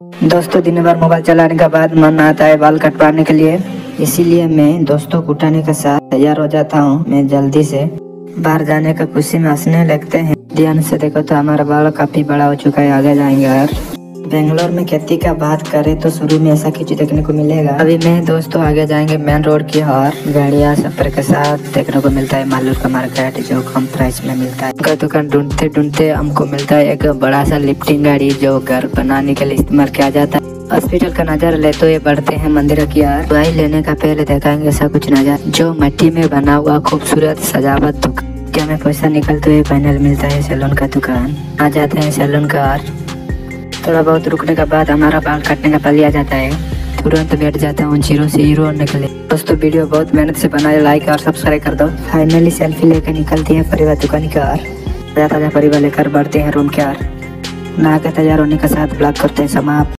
दोस्तों, दिन भर मोबाइल चलाने के बाद मन आता है बाल कटवाने के लिए। इसीलिए मैं दोस्तों को उठाने के साथ तैयार हो जाता हूँ। मैं जल्दी से बाहर जाने का खुशी में हंसने लगते हैं। ध्यान से देखो तो हमारा बाल काफ़ी बड़ा हो चुका है। आगे जाएँगे और बेंगलोर में खेती का बात करें तो शुरू में ऐसा कुछ देखने को मिलेगा। अभी मैं दोस्तों आगे जाएँगे मेन रोड की और गाड़िया सफ़र के साथ देखने को मिलता है। मालूर का मार्केट जो कम प्राइस में मिलता है। का दुकान ढूंढते ढूंढते हमको मिलता है एक बड़ा सा लिफ्टिंग गाड़ी जो घर बनाने के लिए इस्तेमाल किया जाता है। हॉस्पिटल का नज़ारा लेते हुए बढ़ते हैं मंदिर की ओर। दवाई लेने का पहले देखाएँगे ऐसा कुछ नज़र। जो मिट्टी में बना हुआ खूबसूरत सजावट दुकान। में पैसा निकलते हुए पैनल मिलता है सैलून का दुकान। आ जाते हैं सैलून का और थोड़ा बहुत रुकने के बाद हमारा बाल काटने का पल जाता है। तुरंत बैठ जाता हूँ, ज़ीरो से हीरो लिए दोस्तों, वीडियो बहुत मेहनत से बनाए लाइक और सब्सक्राइब कर दो। फाइनली सेल्फी लेकर निकलती है परिवार दुकान का और ताज़ा ताज़ा परिवार लेकर बढ़ते हैं रूम के और नहा के तैयार होने के साथ ब्लॉक करते हैं समाप्त।